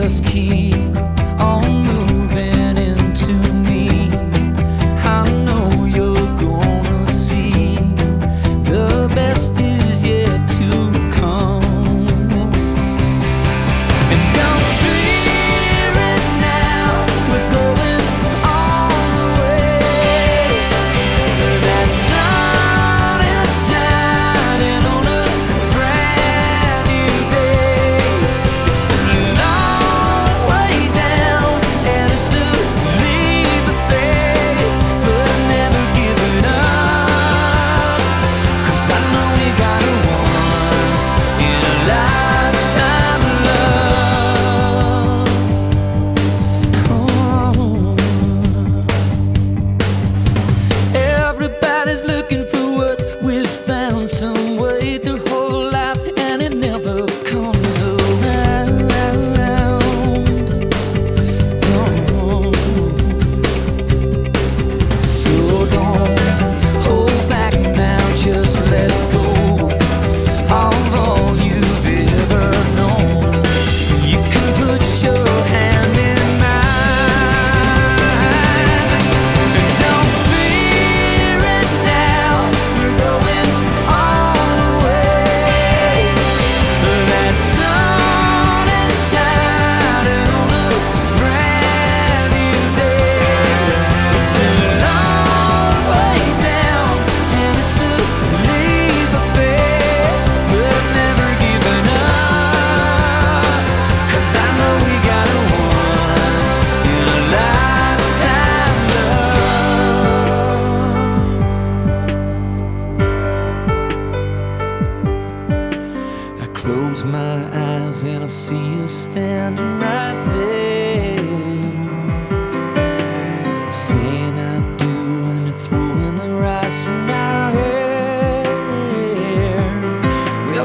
Just keep on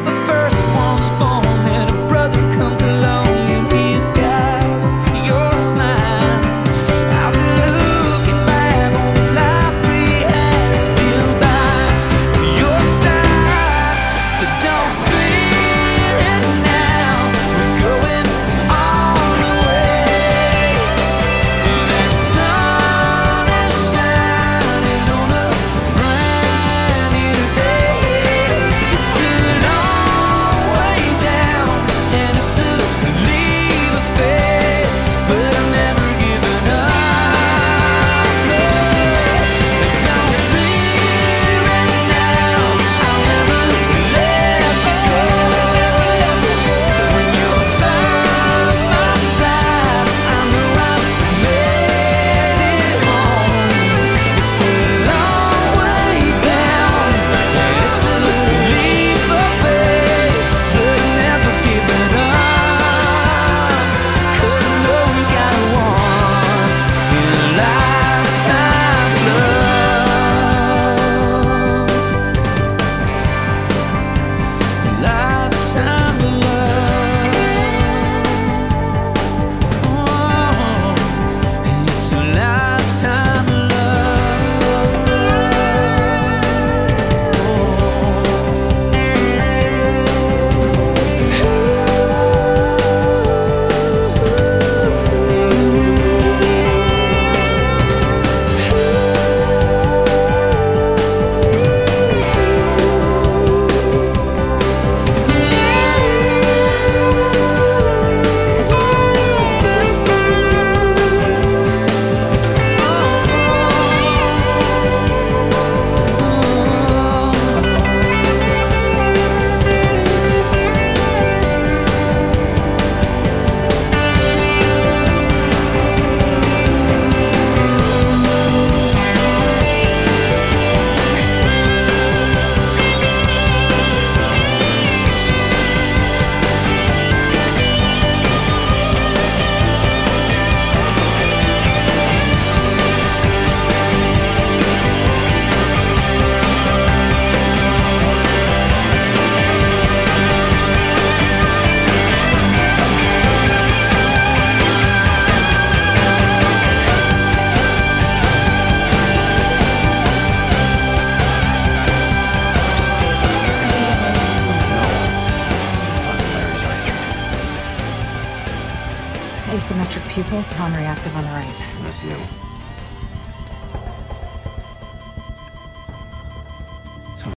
the first one's born asymmetric pupils, non-reactive on the right. I see.